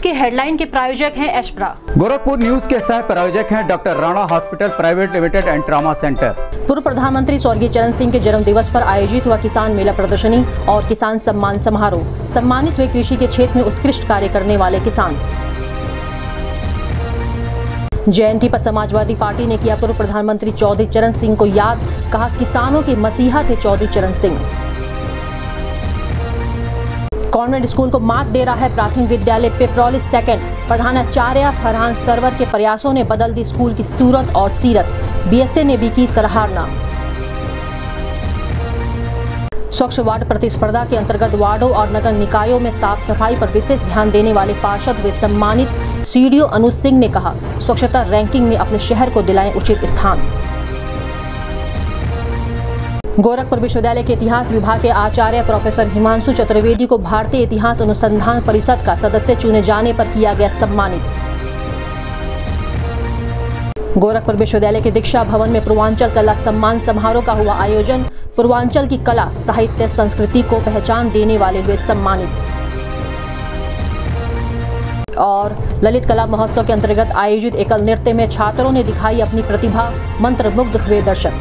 के हेडलाइन के प्रायोजक हैं एशप्रा। गोरखपुर न्यूज़ के सह प्रायोजक हैं doctor Rana hospital private limited and trauma centre. पूर्व प्रधानमंत्री स्वर्गीय चरण सिंह के जन्म दिवस पर आयोजित हुआ किसान मेला प्रदर्शनी और किसान सम्मान समारोह। सम्मानित हुए कृषि के क्षेत्र में उत्कृष्ट कार्य करने वाले किसान। जयंती पर समाजवादी पार्टी ने किया पूर्व प्रधानमंत्री चौधरी चरण सिंह को याद कहा किसानों के मसीहा थे चौधरी चरण सिंह। कॉन्वेंट स्कूल को मात दे रहा है प्राथमिक विद्यालय पिपरौली सेकंड। प्रधानाचार्य फरहान सरवर के प्रयासों ने बदल दी स्कूल की सूरत और सीरत। बीएसए ने भी की सराहना। स्वच्छ वार्ड प्रतिस्पर्धा के अंतर्गत वार्डों और नगर निकायों में साफ़ सफ़ाई पर विशेष ध्यान देने वाले पार्षद हुए सम्मानित सीडीओ अनुज सिंह ने कहा, स्वच्छता रैंकिंग में अपने शहर को दिलाएँ उचित स्थान। गोरखपुर विश्वविद्यालय के इतिहास विभाग के आचार्य प्रोफेसर हिमांशु चतुर्वेदी को भारतीय इतिहास अनुसंधान परिषद का सदस्य चुने जाने पर किया गया सम्मानित। गोरखपुर विश्वविद्यालय के दीक्षा भवन में पूर्वांचल कला सम्मान समारोह का हुआ आयोजन। पूर्वांचल की कला, साहित्य, संस्कृति को पहचान देने वाले हुए सम्मानित। और ललित कला महोत्सव के अंतर्गत आयोजित एकल नृत्य में छात्रों ने दिखाई अपनी प्रतिभा, मंत्रमुग्ध हुए दर्शक।